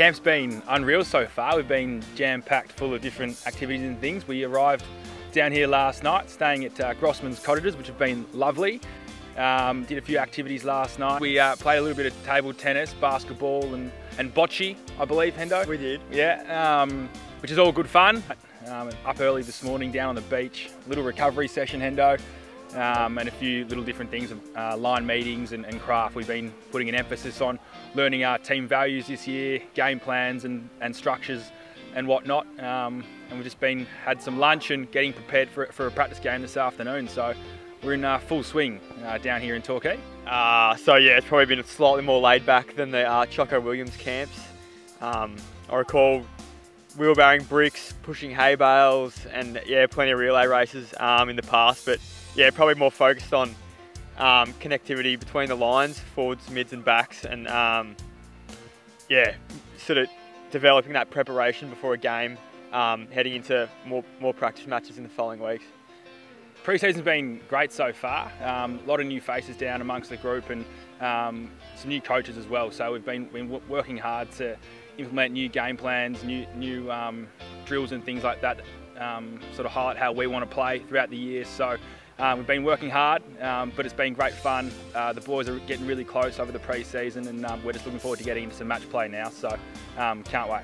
Camp's been unreal so far. We've been jam-packed full of different activities and things. We arrived down here last night, staying at uh, Grossman's Cottages, which have been lovely. Um, did a few activities last night. We uh, played a little bit of table tennis, basketball and, and bocce, I believe, Hendo. We did. Yeah, um, which is all good fun. Um, up early this morning down on the beach, little recovery session, Hendo. Um, and a few little different things, uh, line meetings and, and, craft. We've been putting an emphasis on learning our team values this year, game plans and, and structures and whatnot. Um, and we've just been had some lunch and getting prepared for, for a practice game this afternoon. So we're in uh, full swing uh, down here in Torquay. Uh, so yeah, it's probably been slightly more laid back than the uh, Choco Williams camps. Um, I recall wheelbarrowing bricks, pushing hay bales, and yeah, plenty of relay races um, in the past. But yeah, probably more focused on um, connectivity between the lines, forwards, mids, and backs, and um, yeah, sort of developing that preparation before a game, um, heading into more more practice matches in the following weeks. Pre-season's been great so far. Um, a lot of new faces down amongst the group and um, some new coaches as well. So we've been, been working hard to implement new game plans, new, new um, drills and things like that, um, sort of highlight how we want to play throughout the year. So um, we've been working hard, um, but it's been great fun. Uh, the boys are getting really close over the pre-season and we're just looking forward to getting into some match play now. So can't wait.